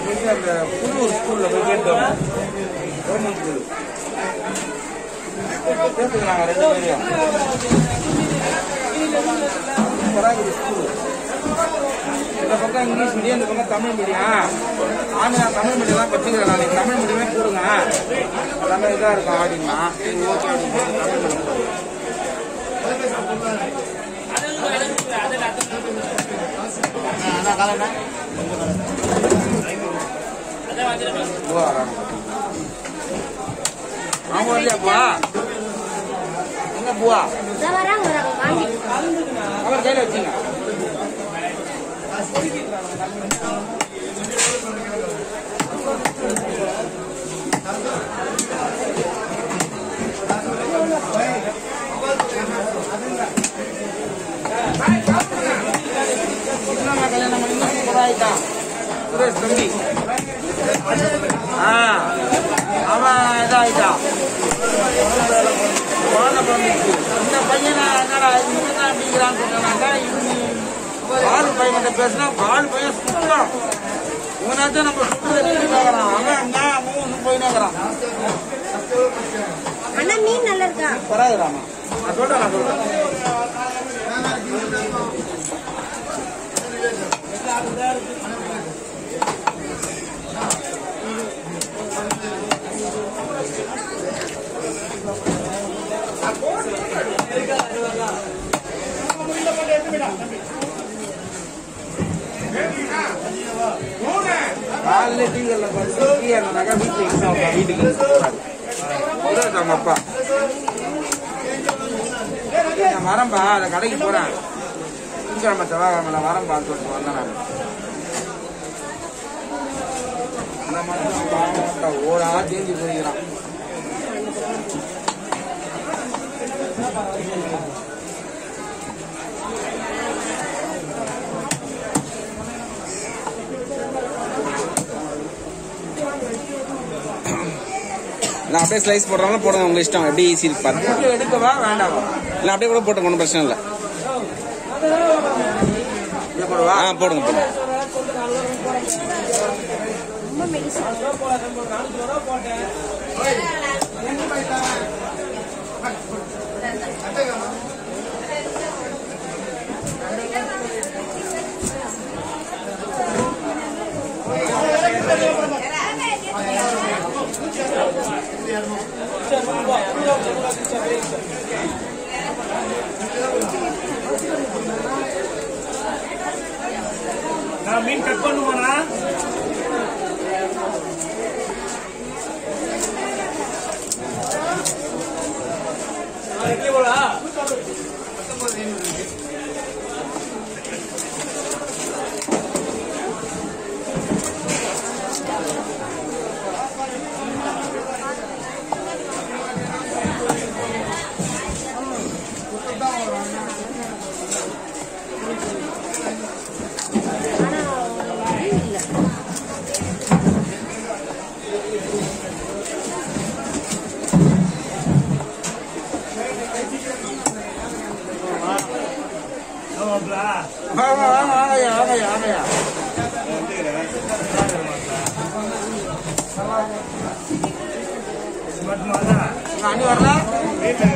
போய் அந்த புது ஒரு ஸ்கூலில் போய் கேட்டோம். கவர்மெண்ட் ஸ்கூல் சேர்த்துக்கிறாங்க ரெண்டு ஸ்கூல் இந்த பக்கம் இங்கிலீஷ் மீடியம் இந்த பக்கம் தமிழ் மீடியம் ஆனா தமிழ் மீடியம்லாம் படிச்சுக்கிறேன் நான். தமிழ் மீடியமே போடுங்க எல்லாமே இதாக இருக்கும் அப்படின்னா ஓகே அப்படின்னா Mau lihat buah? Ini buah. Sekarang orang mandi. Apa jadi cina? Terus berhenti. அவன் இதாயிட்டான் இந்த பையனை என்னடா இவங்க தான் அப்படிங்கிறான்னு சொன்னாக்கா பால் பையன்கிட்ட பேசினா பால் பையன் சுத்தம். இவனாச்சும் நம்ம பார்க்கறான் அவன் அங்க அவன் ஒன்றும் போயினே இருக்கிறான். ஆனா மீன் நல்லா இருக்கா? பரவாயில்லாமா நான் சொல்றேன் நான் சொல்றேன். காலைல டீக்கல்ல பார்த்து டீயா இருந்தாக்கா வீட்டுல இருந்து அவங்க வீட்டுக்கு சுரேஷ் அவங்க அப்பா நான் வரேன்பா அந்த கடைக்கு போறேன் திங்கக்கிழமை செவ்வாய்க்கிழமை வரேன்பான்னு சொல்லிட்டு வந்தேன் நான் அந்த பாவம் ஓடா தேஞ்சு போயிருக்கிறான் நான் அப்படியே ஸ்லைஸ் போடுறாலும் போடுங்க உங்க இஷ்டம். எப்படி ஈஸி இருக்கு பாருங்க. எடுக்கவா வேண்டாமா இல்லை அப்படியே கூட போட்டுங்க ஒன்றும் பிரச்சனை இல்லை. இது போடுவா? ஆ போடுங்க போடுங்க. ரொம்ப மெடிசன் やるま அண்ணி வரல? வீட்டில்